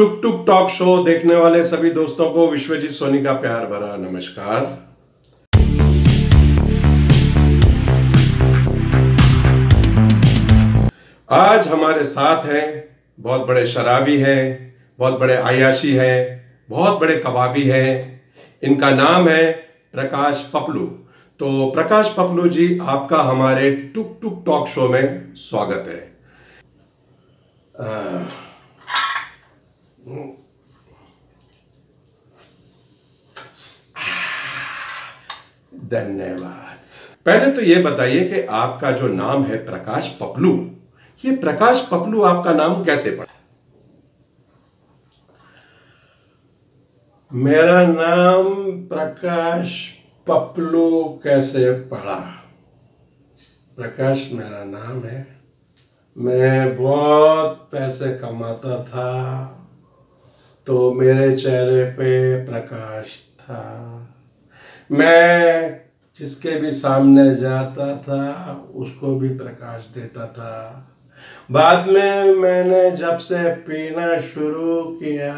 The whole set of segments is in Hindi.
टुक टुक टॉक शो देखने वाले सभी दोस्तों को विश्वजीत सोनी का प्यार भरा नमस्कार। आज हमारे साथ हैं बहुत बड़े शराबी हैं बहुत बड़े आयाशी हैं बहुत बड़े कबाबी हैं। इनका नाम है प्रकाश पपलू। तो प्रकाश पपलू जी आपका हमारे टुक टुक टॉक शो में स्वागत है। आ, धन्यवाद। पहले तो ये बताइए कि आपका जो नाम है प्रकाश पपलू, ये प्रकाश पपलू आपका नाम कैसे पड़ा? मेरा नाम प्रकाश पपलू कैसे पड़ा? प्रकाश मेरा नाम है। मैं बहुत पैसे कमाता था। तो मेरे चेहरे पे प्रकाश था। मैं जिसके भी सामने जाता था, उसको भी प्रकाश देता था। बाद में मैंने जब से पीना शुरू किया,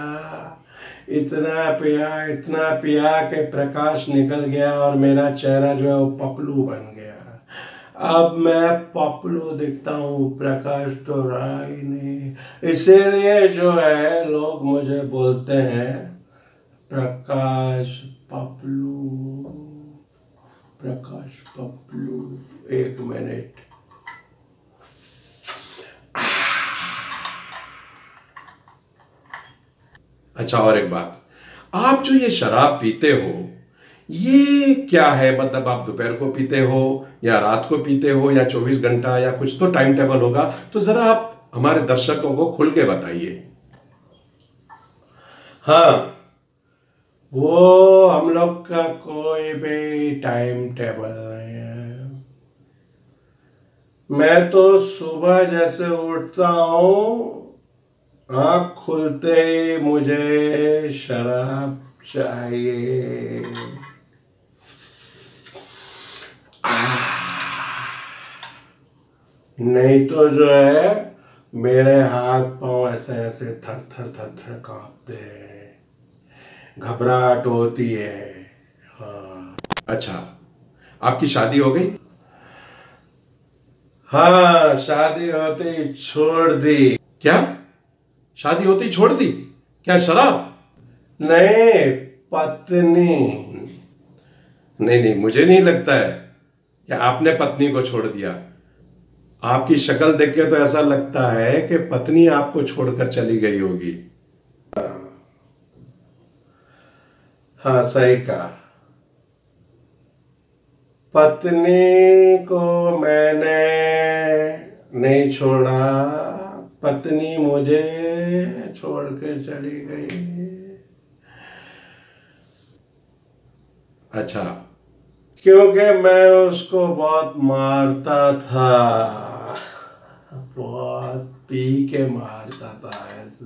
इतना पिया इतना पिया कि प्रकाश निकल गया और मेरा चेहरा जो है वो पपलू बन अब मैं पपलू दिखता हूँ, प्रकाश तो ही नहीं। इसीलिए जो है, लोग मुझे बोलते हैं, प्रकाश पपलू प्रकाश पपलू एक मिनट। अच्छा और एक बात। आप जो ये शराब पीते हो ये क्या है? मतलब आप दोपहर को पीते हो या रात को पीते हो या 24 घंटा या कुछ तो टाइम टेबल होगा तो जरा आप हमारे दर्शकों को खुल के बताइए। हाँ वो हम लोग का कोई भी टाइम टेबल नहीं है। मैं तो सुबह जैसे उठता हूँ, आँख खुलते ही मुझे शराब चाहिए। नहीं तो जो है मेरे हाथ पाँव ऐसे ऐसे थर थर थर थर कांपते हैं। घबराहट होती है। हाँ। अच्छा आपकी शादी हो गई? हाँ शादी होते ही छोड़ दी। क्या? शादी होती छोड़ दी? क्या शराब? नहीं पत्नी। नहीं नहीं मुझे नहीं लगता है कि आपने पत्नी को छोड़ दिया। आपकी शक्ल देख के तो ऐसा लगता है कि पत्नी आपको छोड़कर चली गई होगी। हाँ सही कहा। पत्नी को मैंने नहीं छोड़ा। पत्नी मुझे छोड़ के चली गई। अच्छा क्योंकि मैं उसको बहुत मारता था। पी के मारता था ऐसे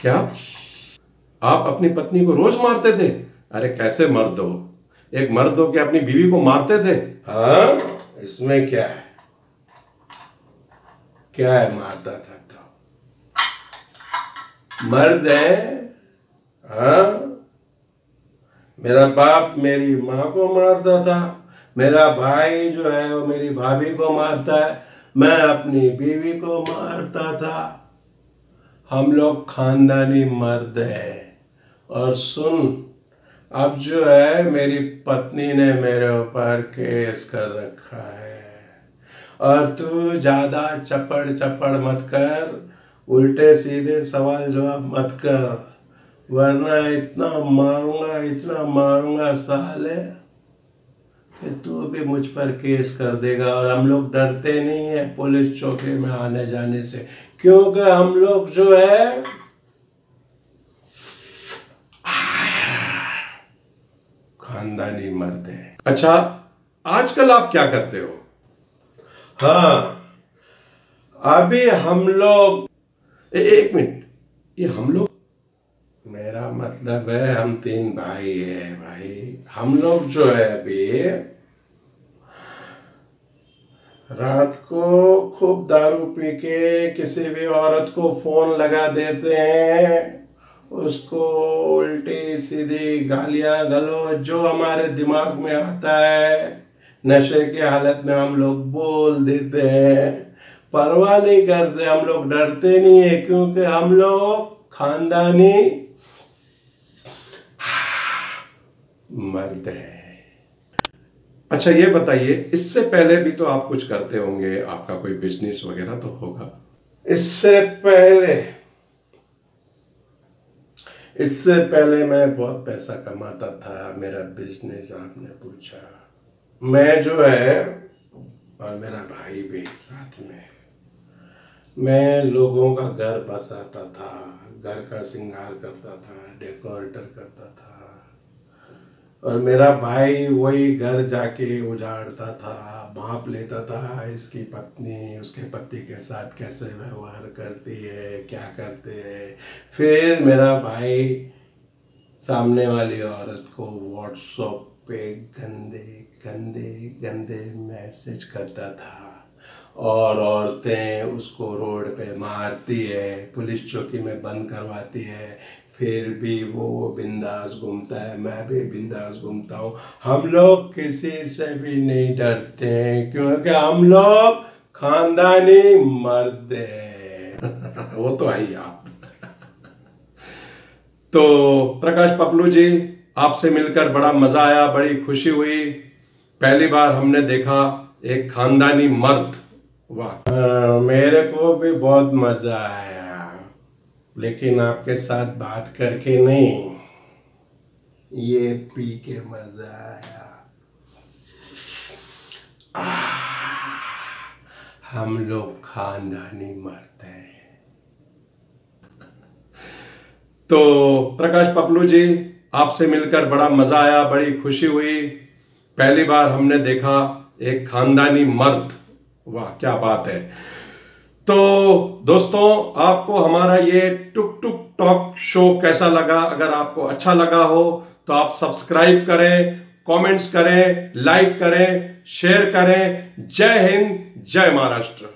क्या? आप अपनी पत्नी को रोज मारते थे? अरे कैसे मर्द हो? एक मर्द हो के अपनी बीवी को मारते थे? हाँ? इसमें क्या है? क्या है मारता था तो? मर्द है? हाँ? मेरा बाप मेरी माँ को मारता था। मेरा भाई जो है वो मेरी भाभी को मारता है, मैं अपनी बीवी को मारता था। हम लोग खानदानी मर्द है। और सुन, अब जो है मेरी पत्नी ने मेरे ऊपर केस कर रखा है। और तू ज़्यादा चपड़ चपड़ मत कर, उल्टे सीधे सवाल जवाब मत कर, वरना इतना मारूँगा इतना मारूँगा साले। कि तू भी मुझ पर केस कर देगा और हम लोग डरते नहीं है पुलिस चौके में आने जाने से। क्योंकि हम लोग जो है, खानदानी मर्द है। अच्छा आजकल आप क्या करते हो? हाँ अभी हम लोग एक मिनट, ये हम लोग, मेरा मतलब है हम तीन भाई है भाई। हम लोग जो है अभी रात को खूब दारू पी के किसी भी औरत को फ़ोन लगा देते हैं। उसको उल्टी सीधी गालियाँ गलो जो हमारे दिमाग में आता है, नशे की हालत में हम लोग बोल देते हैं। परवाह नहीं करते, हम लोग डरते नहीं है क्योंकि हम लोग खानदानी मर्द है। अच्छा ये बताइए, इससे पहले भी तो आप कुछ करते होंगे, आपका कोई बिज़नेस वगैरह तो होगा? इससे पहले इससे पहले मैं बहुत पैसा कमाता था, मेरा बिज़नेस आपने पूछा। मैं जो है, और मेरा भाई भी साथ में, मैं लोगों का घर बसाता था, घर का श्रृंगार करता था डेकोरेटर करता था। और मेरा भाई वही घर जाके उजाड़ता था भाप लेता था, इसकी पत्नी, उसके पति के साथ कैसे व्यवहार करती है, क्या करते हैं। फिर मेरा भाई सामने वाली औरत को व्हाट्सअप पे गंदे गंदे गंदे मैसेज करता था और औरतें उसको रोड पे मारती है, पुलिस चौकी में बंद करवाती है। फिर भी वो बिंदास घूमता है, मैं भी बिंदास घूमता हूँ। हम लोग किसी से भी नहीं डरते हैं, क्योंकि हम लोग खानदानी मर्द हैं। वो तो आई आप। तो प्रकाश पपलू जी, आपसे मिलकर बड़ा मज़ा आया, बड़ी खुशी हुई। पहली बार हमने देखा एक खानदानी मर्द। वाह। मेरे को भी बहुत मज़ा आया। लेकिन आपके साथ बात करके नहीं। ये पी के मज़ा आया। हम लोग खानदानी मरते हैं। तो प्रकाश पपलू जी, आपसे मिलकर बड़ा मज़ा आया, बड़ी खुशी हुई। पहली बार हमने देखा एक खानदानी मर्द। वाह, क्या बात है। तो दोस्तों, आपको हमारा ये टुक टुक टॉक शो कैसा लगा? अगर आपको अच्छा लगा हो तो आप सब्सक्राइब करें, कमेंट्स करें, लाइक करें, शेयर करें। जय हिंद, जय महाराष्ट्र।